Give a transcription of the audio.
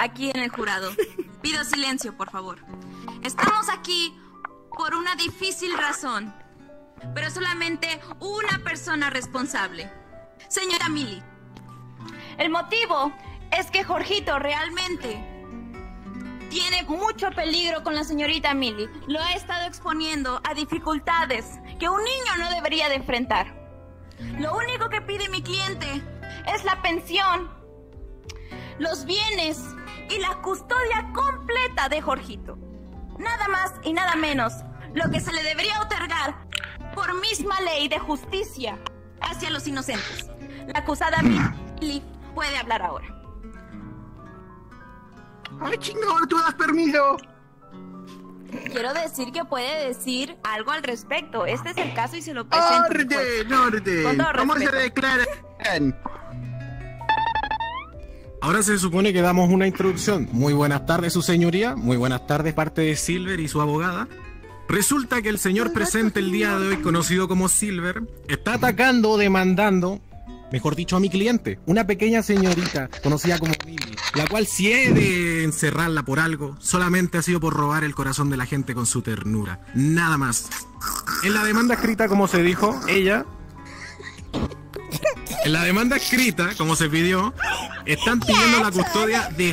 aquí en el jurado. Pido silencio, por favor. Estamos aquí por una difícil razón, pero solamente una persona responsable. Señora Milly, el motivo es que Jorgito realmente tiene mucho peligro con la señorita Milly. Lo ha estado exponiendo a dificultades que un niño no debería de enfrentar. Lo único que pide mi cliente es la pensión, los bienes y la custodia completa de Jorgito. Nada más y nada menos lo que se le debería otorgar por misma ley de justicia hacia los inocentes. La acusada Milly puede hablar ahora. ¡Ay, chingón! ¡Tú das permiso! Quiero decir que puede decir algo al respecto. Este es el caso y se lo presento. ¡Orden! ¡Orden! ¿Cómo se declaran? Ahora se supone que damos una introducción. Muy buenas tardes, su señoría. Muy buenas tardes, parte de Silver y su abogada. Resulta que el señor presente el día de hoy, conocido como Silver, está atacando o demandando, mejor dicho, a mi cliente, una pequeña señorita conocida como Milly, la cual si he de encerrarla por algo, solamente ha sido por robar el corazón de la gente con su ternura. Nada más. En la demanda escrita, como se dijo, ella en la demanda escrita, como se pidió, están pidiendo la custodia de